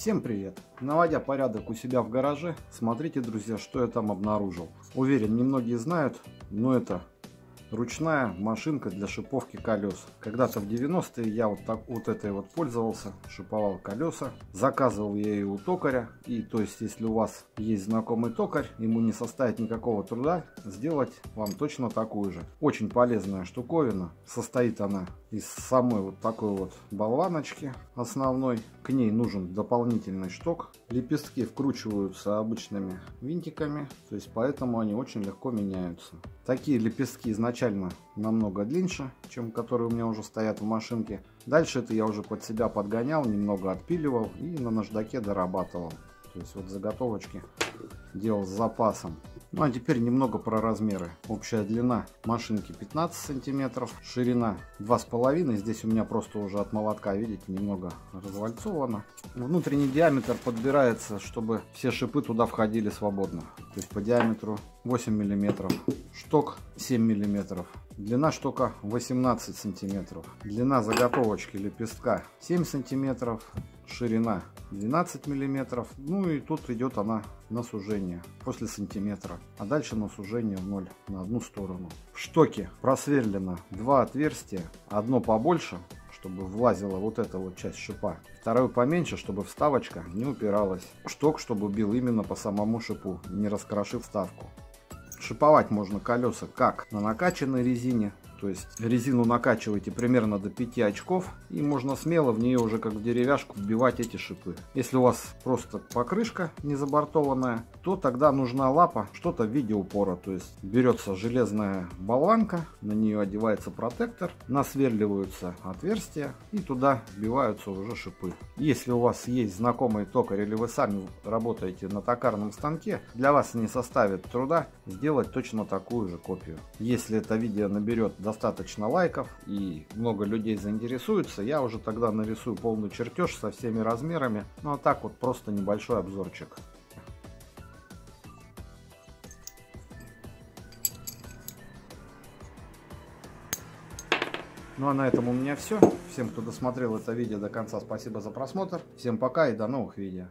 Всем привет! Наводя порядок у себя в гараже, смотрите, друзья, что я там обнаружил. Уверен, немногие знают, но это ручная машинка для шиповки колес. Когда-то в 90-е я вот, так, вот этой вот пользовался, шиповал колеса. Заказывал я ее у токаря. И то есть, если у вас есть знакомый токарь, ему не составит никакого труда сделать вам точно такую же. Очень полезная штуковина. Состоит она из самой вот такой вот болваночки основной. К ней нужен дополнительный шток. Лепестки вкручиваются обычными винтиками, то есть поэтому они очень легко меняются. Такие лепестки изначально намного длиннее, чем которые у меня уже стоят в машинке. Дальше это я уже под себя подгонял, немного отпиливал и на наждаке дорабатывал. То есть вот заготовочки делал с запасом. Ну а теперь немного про размеры. Общая длина машинки 15 сантиметров, ширина 2,5. Здесь у меня просто уже от молотка, видите, немного развальцовано. Внутренний диаметр подбирается, чтобы все шипы туда входили свободно. То есть по диаметру 8 миллиметров. Шток 7 миллиметров. Длина штока 18 сантиметров. Длина заготовочки лепестка 7 сантиметров. Ширина 12 миллиметров. Ну и тут идет она на сужение после сантиметра. А дальше на сужение 0 на одну сторону. В штоке просверлено два отверстия. Одно побольше, чтобы влазила вот эта вот часть шипа. Второе поменьше, чтобы вставочка не упиралась. Шток, чтобы бил именно по самому шипу, не раскрошив вставку. Шиповать можно колеса как на накачанной резине, то есть резину накачиваете примерно до 5 очков и можно смело в нее уже как в деревяшку вбивать эти шипы. Если у вас просто покрышка не забортованная, то тогда нужна лапа, что-то в виде упора. То есть берется железная болванка, на нее одевается протектор, насверливаются отверстия и туда вбиваются уже шипы. Если у вас есть знакомый токарь или вы сами работаете на токарном станке, для вас не составит труда сделать точно такую же копию. Если это видео наберет достаточно лайков и много людей заинтересуются, я уже тогда нарисую полный чертеж со всеми размерами. Ну а так вот просто небольшой обзорчик. Ну а на этом у меня все. Всем, кто досмотрел это видео до конца, спасибо за просмотр. Всем пока и до новых видео.